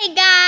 Hey guys!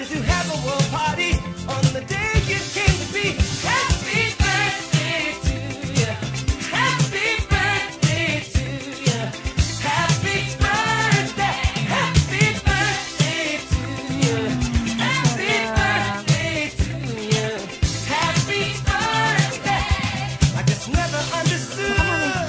and. Happy birthday to you. Happy birthday to you. Happy birthday. Happy birthday to you. Happy birthday to you. Happy birthday. I just never understood